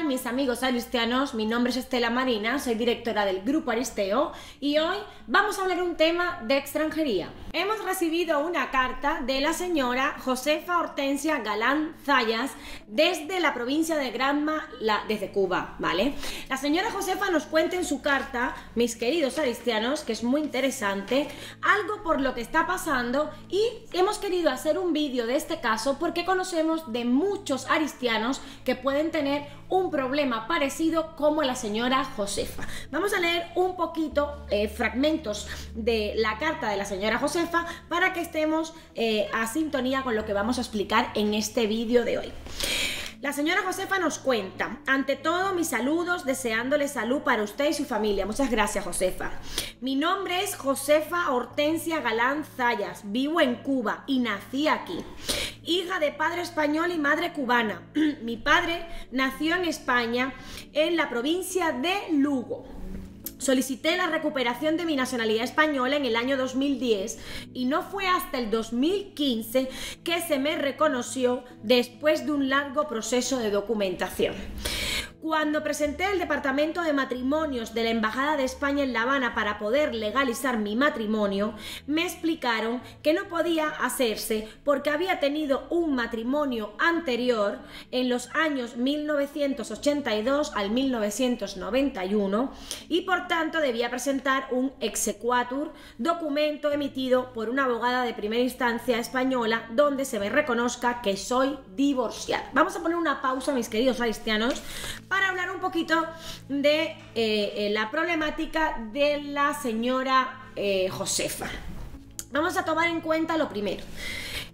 mis amigos aristianos? Mi nombre es Estela Marina, soy directora del Grupo Aristeo y hoy vamos a hablar un tema de extranjería. Hemos recibido una carta de la señora Josefa Hortensia Galán Zayas desde la provincia de Granma, desde Cuba, ¿vale? La señora Josefa nos cuenta en su carta, mis queridos aristianos, que es muy interesante, algo por lo que está pasando y hemos querido hacer un vídeo de este caso porque conocemos de muchos aristianos que pueden tener un problema parecido como la señora Josefa. Vamos a leer un poquito eh, fragmentos de la carta de la señora Josefa para que estemos eh, a sintonía con lo que vamos a explicar en este vídeo de hoy. La señora Josefa nos cuenta, ante todo mis saludos, deseándole salud para usted y su familia. Muchas gracias, Josefa. Mi nombre es Josefa Hortensia Galán Zayas, vivo en Cuba y nací aquí. Hija de padre español y madre cubana. Mi padre nació en España, en la provincia de Lugo. Solicité la recuperación de mi nacionalidad española en el año 2010 y no fue hasta el 2015 que se me reconoció después de un largo proceso de documentación. Cuando presenté al Departamento de Matrimonios de la Embajada de España en La Habana para poder legalizar mi matrimonio, me explicaron que no podía hacerse porque había tenido un matrimonio anterior en los años 1982 al 1991 y por tanto debía presentar un exequatur, documento emitido por una abogada de primera instancia española donde se me reconozca que soy divorciada. Vamos a poner una pausa, mis queridos cristianos, para hablar un poquito de eh, eh, la problemática de la señora eh, Josefa. Vamos a tomar en cuenta lo primero.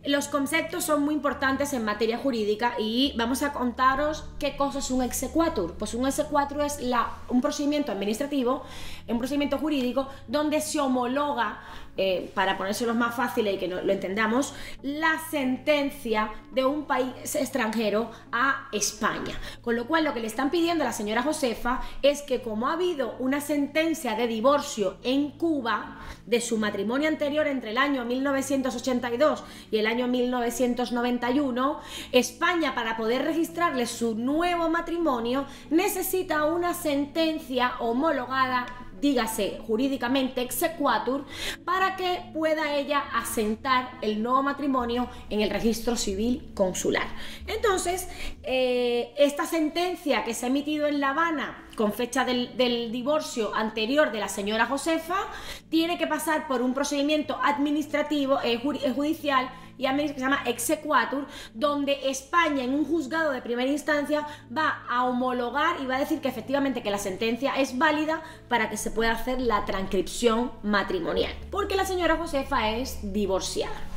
Los conceptos son muy importantes en materia jurídica y vamos a contaros qué cosa es un exequatur. Pues un exequatur es un procedimiento administrativo, un procedimiento jurídico donde se homologa eh, para ponérselos más fáciles y que lo entendamos, la sentencia de un país extranjero a España. Con lo cual lo que le están pidiendo a la señora Josefa es que como ha habido una sentencia de divorcio en Cuba de su matrimonio anterior entre el año 1982 y el año 1991, España para poder registrarle su nuevo matrimonio necesita una sentencia homologada dígase jurídicamente exequatur, para que pueda ella asentar el nuevo matrimonio en el registro civil consular. Entonces, eh, esta sentencia que se ha emitido en La Habana con fecha del, divorcio anterior de la señora Josefa, tiene que pasar por un procedimiento administrativo, eh, eh, judicial, y que se llama exequatur, donde España en un juzgado de primera instancia va a homologar y va a decir que efectivamente que la sentencia es válida para que se pueda hacer la transcripción matrimonial, porque la señora Josefa es divorciada.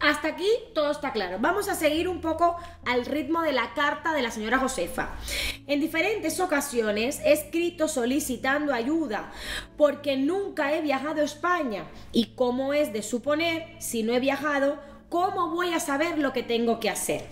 Hasta aquí todo está claro. Vamos a seguir un poco al ritmo de la carta de la señora Josefa. En diferentes ocasiones he escrito solicitando ayuda porque nunca he viajado a España y como es de suponer, si no he viajado, ¿cómo voy a saber lo que tengo que hacer?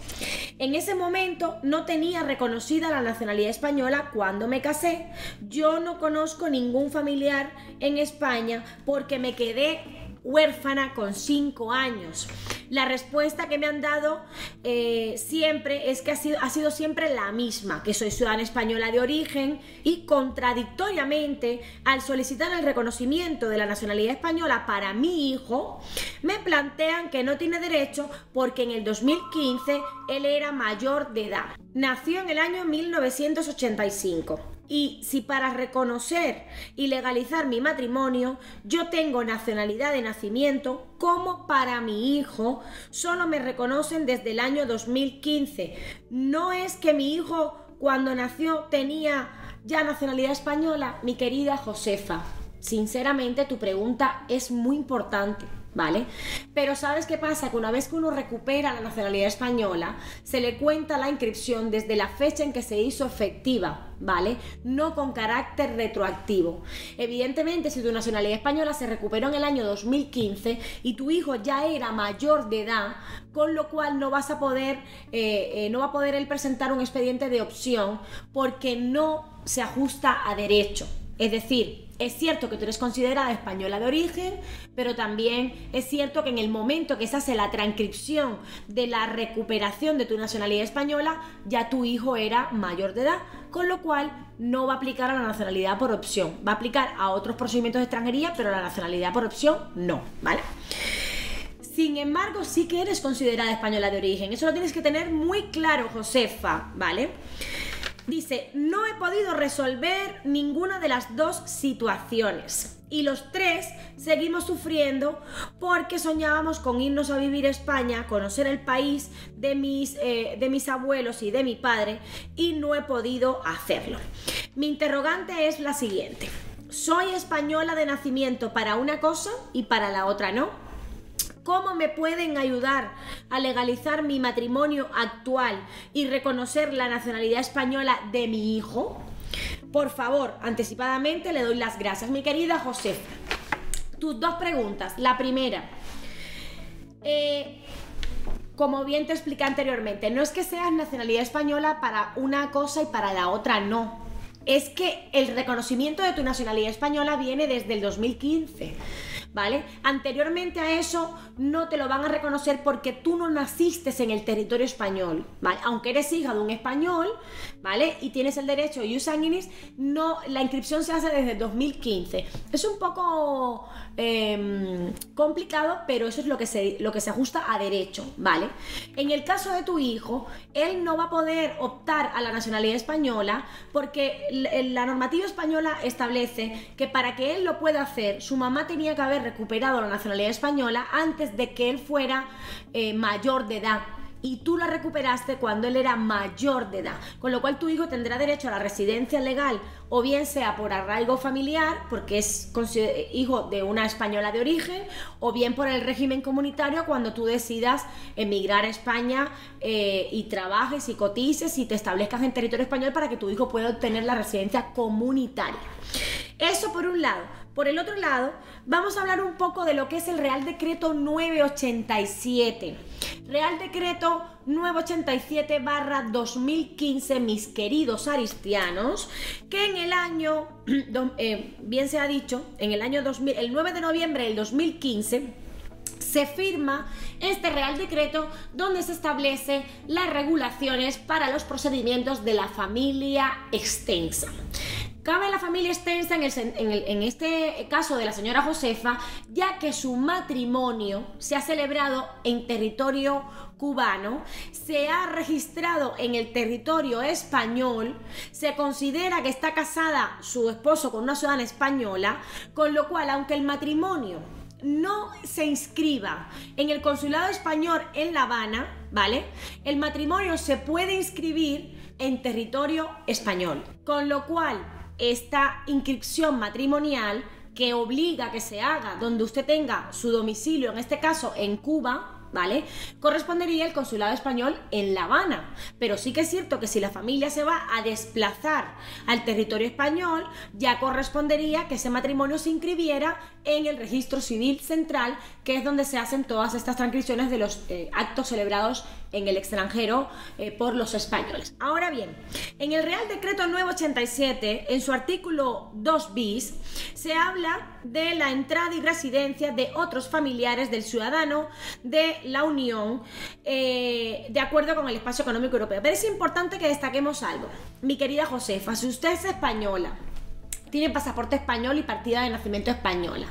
En ese momento no tenía reconocida la nacionalidad española cuando me casé. Yo no conozco ningún familiar en España porque me quedé huérfana con cinco años. La respuesta que me han dado eh, siempre es que ha sido, ha sido siempre la misma, que soy ciudadana española de origen y contradictoriamente al solicitar el reconocimiento de la nacionalidad española para mi hijo, me plantean que no tiene derecho porque en el 2015 él era mayor de edad. Nació en el año 1985. Y si para reconocer y legalizar mi matrimonio yo tengo nacionalidad de nacimiento, como para mi hijo, solo me reconocen desde el año 2015. No es que mi hijo cuando nació tenía ya nacionalidad española, mi querida Josefa. Sinceramente tu pregunta es muy importante. ¿Vale? Pero ¿sabes qué pasa? Que una vez que uno recupera la nacionalidad española, se le cuenta la inscripción desde la fecha en que se hizo efectiva, ¿vale? No con carácter retroactivo. Evidentemente, si tu nacionalidad española se recuperó en el año 2015 y tu hijo ya era mayor de edad, con lo cual no vas a poder, eh, eh, no va a poder él presentar un expediente de opción porque no se ajusta a derecho. Es decir, es cierto que tú eres considerada española de origen, pero también es cierto que en el momento que se hace la transcripción de la recuperación de tu nacionalidad española, ya tu hijo era mayor de edad, con lo cual no va a aplicar a la nacionalidad por opción. Va a aplicar a otros procedimientos de extranjería, pero a la nacionalidad por opción no, ¿vale? Sin embargo, sí que eres considerada española de origen. Eso lo tienes que tener muy claro, Josefa, ¿vale? Dice, no he podido resolver ninguna de las dos situaciones. Y los tres seguimos sufriendo porque soñábamos con irnos a vivir a España, conocer el país de mis, eh, de mis abuelos y de mi padre y no he podido hacerlo. Mi interrogante es la siguiente. ¿Soy española de nacimiento para una cosa y para la otra no? ¿Cómo me pueden ayudar a legalizar mi matrimonio actual y reconocer la nacionalidad española de mi hijo? Por favor, anticipadamente le doy las gracias, mi querida Josefa. Tus dos preguntas. La primera, eh, como bien te expliqué anteriormente, no es que seas nacionalidad española para una cosa y para la otra no. Es que el reconocimiento de tu nacionalidad española viene desde el 2015. ¿Vale? Anteriormente a eso no te lo van a reconocer porque tú no naciste en el territorio español, ¿vale? Aunque eres hija de un español, ¿vale? Y tienes el derecho de sanguinis, no, la inscripción se hace desde 2015. Es un poco em, complicado, pero eso es lo que, se, lo que se ajusta a derecho, ¿vale? En el caso de tu hijo, él no va a poder optar a la nacionalidad española porque la normativa española establece que para que él lo pueda hacer, su mamá tenía que recuperado la nacionalidad española antes de que él fuera eh, mayor de edad y tú la recuperaste cuando él era mayor de edad, con lo cual tu hijo tendrá derecho a la residencia legal o bien sea por arraigo familiar, porque es hijo de una española de origen, o bien por el régimen comunitario cuando tú decidas emigrar a España eh, y trabajes y cotices y te establezcas en territorio español para que tu hijo pueda obtener la residencia comunitaria. Eso por un lado. Por el otro lado, vamos a hablar un poco de lo que es el Real Decreto 987. Real Decreto 987 barra 2015, mis queridos aristianos, que en el año, eh, bien se ha dicho, en el año 2000, el 9 de noviembre del 2015, se firma este Real Decreto donde se establece las regulaciones para los procedimientos de la familia extensa. Cabe la familia extensa en, este caso de la señora Josefa, ya que su matrimonio se ha celebrado en territorio cubano, se ha registrado en el territorio español, se considera que está casada su esposo con una ciudadana española, con lo cual, aunque el matrimonio no se inscriba en el consulado español en La Habana, ¿vale? El matrimonio se puede inscribir en territorio español, con lo cual esta inscripción matrimonial que obliga a que se haga donde usted tenga su domicilio, en este caso en Cuba, ¿vale? Correspondería el consulado español en La Habana. Pero sí que es cierto que si la familia se va a desplazar al territorio español, ya correspondería que ese matrimonio se inscribiera en el registro civil central, que es donde se hacen todas estas transcripciones de los eh, actos celebrados en el extranjero eh, por los españoles. Ahora bien, en el Real Decreto 987, en su artículo 2 bis, se habla de la entrada y residencia de otros familiares del ciudadano de la Unión eh, de acuerdo con el espacio económico europeo. Pero es importante que destaquemos algo. Mi querida Josefa, si usted es española, tiene pasaporte español y partida de nacimiento española,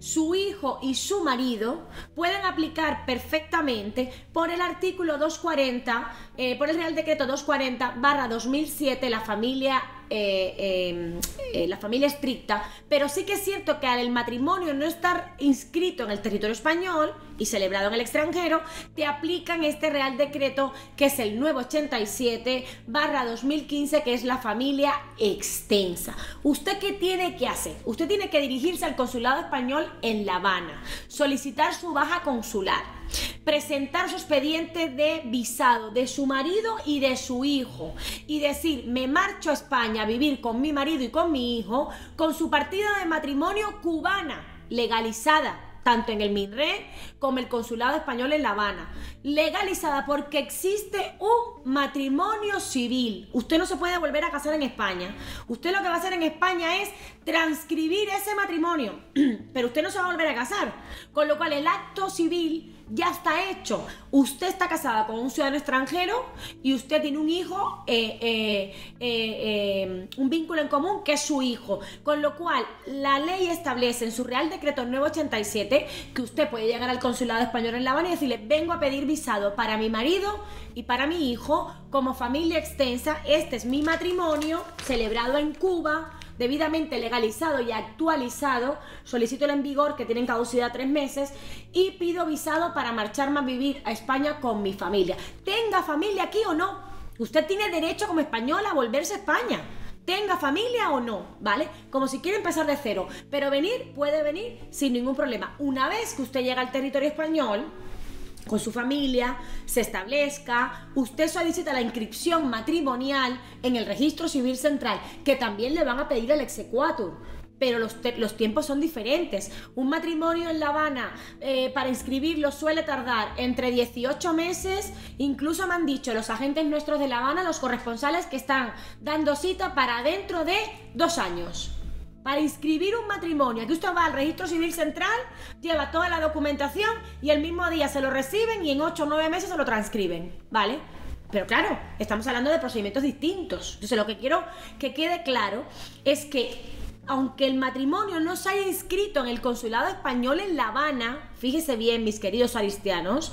su hijo y su marido pueden aplicar perfectamente por el artículo 240, eh, por el Real Decreto 240 barra 2007, la familia eh, em, eh, la familia estricta, pero sí que es cierto que al el matrimonio no estar inscrito en el territorio español y celebrado en el extranjero, te aplican este Real Decreto que es el 987 barra 2015, que es la familia extensa. ¿Usted qué tiene que hacer? Usted tiene que dirigirse al consulado español en La Habana, solicitar su baja consular presentar su expediente de visado de su marido y de su hijo y decir, me marcho a España a vivir con mi marido y con mi hijo con su partida de matrimonio cubana legalizada tanto en el MINRE como el Consulado Español en La Habana. Legalizada porque existe un matrimonio civil. Usted no se puede volver a casar en España. Usted lo que va a hacer en España es transcribir ese matrimonio, pero usted no se va a volver a casar. Con lo cual el acto civil ya está hecho. Usted está casada con un ciudadano extranjero y usted tiene un hijo, eh, eh, eh, un vínculo en común que es su hijo. Con lo cual, la ley establece en su Real Decreto 987 que usted puede llegar al consulado español en La Habana y decirle, vengo a pedir visado para mi marido y para mi hijo como familia extensa. Este es mi matrimonio celebrado en Cuba debidamente legalizado y actualizado, solicito el en vigor que tienen caducidad tres meses y pido visado para marcharme a vivir a España con mi familia. Tenga familia aquí o no, usted tiene derecho como española a volverse a España tenga familia o no, ¿vale? Como si quiere empezar de cero. Pero venir, puede venir sin ningún problema. Una vez que usted llega al territorio español, con su familia, se establezca, usted solicita la inscripción matrimonial en el registro civil central, que también le van a pedir el exequatur. Pero los, los tiempos son diferentes. Un matrimonio en La Habana eh, para inscribirlo suele tardar entre 18 meses, incluso me han dicho los agentes nuestros de La Habana, los corresponsales, que están dando cita para dentro de dos años. Para inscribir un matrimonio, aquí usted va al registro civil central, lleva toda la documentación y el mismo día se lo reciben y en 8 o 9 meses se lo transcriben, ¿vale? Pero claro, estamos hablando de procedimientos distintos. Entonces lo que quiero que quede claro es que aunque el matrimonio no se haya inscrito en el consulado español en La Habana, fíjese bien mis queridos aristianos,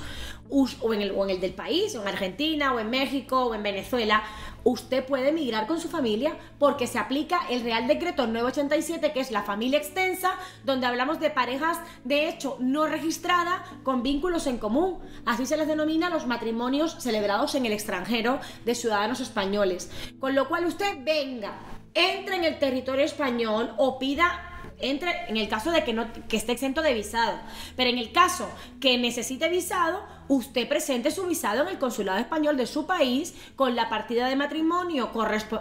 o en, el, o en el del país, o en Argentina, o en México, o en Venezuela, usted puede emigrar con su familia porque se aplica el Real Decreto 987, que es la familia extensa, donde hablamos de parejas de hecho no registrada con vínculos en común. Así se les denomina los matrimonios celebrados en el extranjero de ciudadanos españoles. Con lo cual usted venga, entre en el territorio español o pida entre en el caso de que no que esté exento de visado, pero en el caso que necesite visado, usted presente su visado en el consulado español de su país con la partida de matrimonio,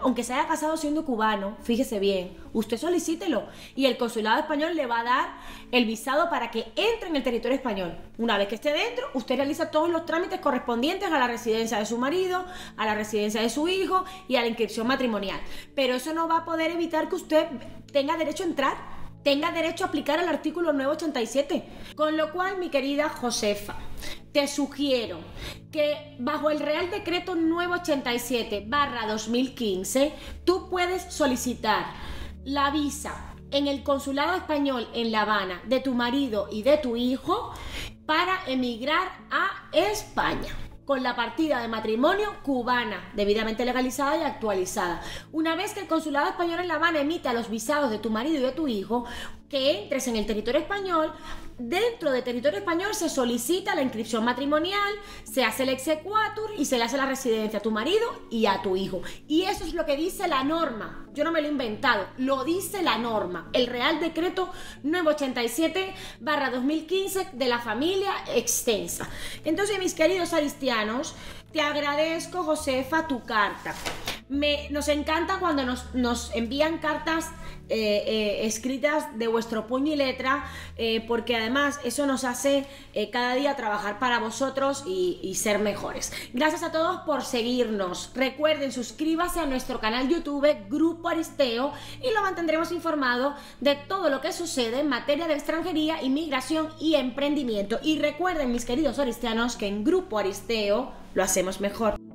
aunque se haya casado siendo cubano, fíjese bien, usted solicítelo y el consulado español le va a dar el visado para que entre en el territorio español. Una vez que esté dentro, usted realiza todos los trámites correspondientes a la residencia de su marido, a la residencia de su hijo y a la inscripción matrimonial. Pero eso no va a poder evitar que usted tenga derecho a entrar tenga derecho a aplicar el artículo 987. Con lo cual, mi querida Josefa, te sugiero que bajo el Real Decreto 987 barra 2015, tú puedes solicitar la visa en el Consulado Español en La Habana de tu marido y de tu hijo para emigrar a España con la partida de matrimonio cubana, debidamente legalizada y actualizada. Una vez que el Consulado Español en La Habana emita los visados de tu marido y de tu hijo, que entres en el territorio español, dentro del territorio español se solicita la inscripción matrimonial, se hace el exequatur y se le hace la residencia a tu marido y a tu hijo. Y eso es lo que dice la norma. Yo no me lo he inventado, lo dice la norma. El Real Decreto 987-2015 de la familia extensa. Entonces, mis queridos aristianos, te agradezco, Josefa, tu carta. Me, nos encanta cuando nos, nos envían cartas eh, eh, escritas de vuestro puño y letra, eh, porque además eso nos hace cada día trabajar para vosotros y, ser mejores. Gracias a todos por seguirnos. Recuerden, suscríbase a nuestro canal YouTube Grupo Aristeo y lo mantendremos informado de todo lo que sucede en materia de extranjería, inmigración y emprendimiento. Y recuerden, mis queridos aristianos, que en Grupo Aristeo lo hacemos mejor.